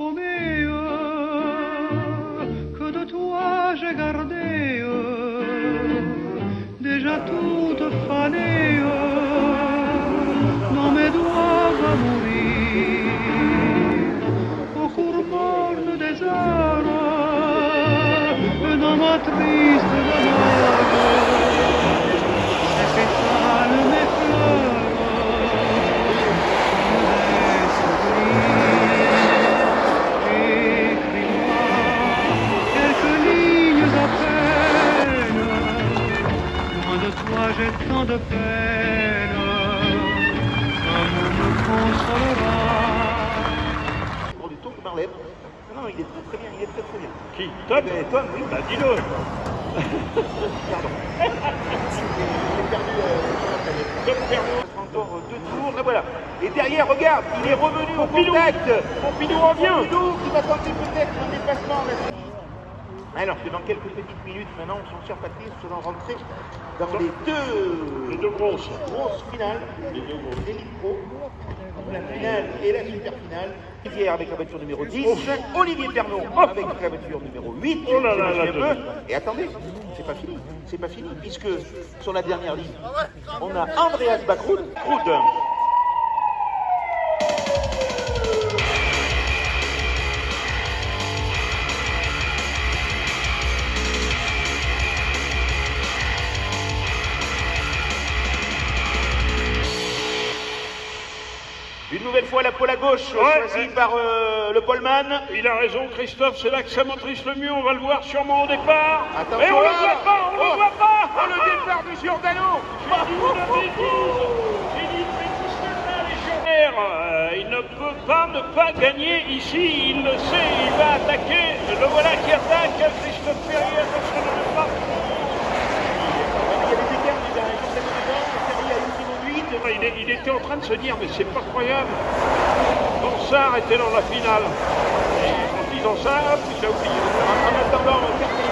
embaumé que de toi j'ai gardé déjà toute fanée. Tant de peine, comme me consolera. Pour du tour. Non, non, il est très très bien, il est très très bien. Qui Tom Mais Tom, oui, Bah dis-le pardon. J'ai perdu euh. Tom. Encore deux tours, et voilà. Et derrière, regarde, il est revenu au Pompidou. contact. Pompidou revient. Pompidou qui va tenter peut-être un déplacement. là. Alors que dans quelques petites minutes maintenant, son cher Patrice sera rentré dans les deux Les deux grosses. grosses finales Les deux grosses. Pro. La finale et la super finale. Olivier avec la voiture numéro 10, Olivier Pernod avec la voiture numéro 8. Oh là là là. Et attendez, c'est pas fini, c'est pas fini, puisque sur la dernière ligne, on a Andreas Backrud, Krud. Nouvelle fois la pole à gauche, Ouais, choisie ouais. par euh, le poleman. Il a raison, Christophe, c'est là que ça motrice le mieux. On va le voir sûrement au départ. Attention, Et on le là. voit pas, on Oh. le voit pas Oh, le départ de Giordano J'ai dit une bêtise J'ai dit une bêtise totale, légionnaire. Euh, Il ne peut pas ne pas gagner ici, il le sait, il va attaquer. Le voilà qui attaque, Christophe Perrier, attention de ne pas. Il y a des écarts, mais il y a un jour devant, Ferry a une seconde huit. Il, est- il était en train de se dire, mais c'est pas croyable. Dansard était dans la finale. Et en disant ça, hop, il a oublié. En attendant, Ferry.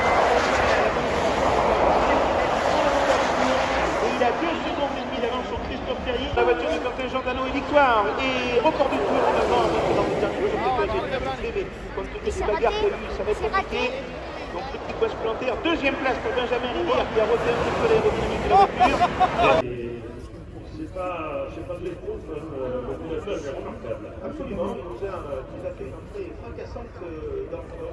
Et il a deux secondes et demie d'avance sur Christophe Ferrier. La voiture de Quentin Giordano est victoire. Et record du tour en avant dans les frustré, mais compte tenu des bagarres qu'il y a eu, ça va être compliqué. Donc le petit poids supplémentaire. Deuxième place pour Benjamin Rivière qui a refait un petit peu l'aérodynamique de la voiture. Pas, c'est pas de l'épreuve, le pilotage est remarquable. Absolument, il nous a, euh, il nous a fait une entrée fracassante euh, dans euh,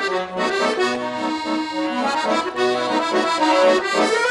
Thank you.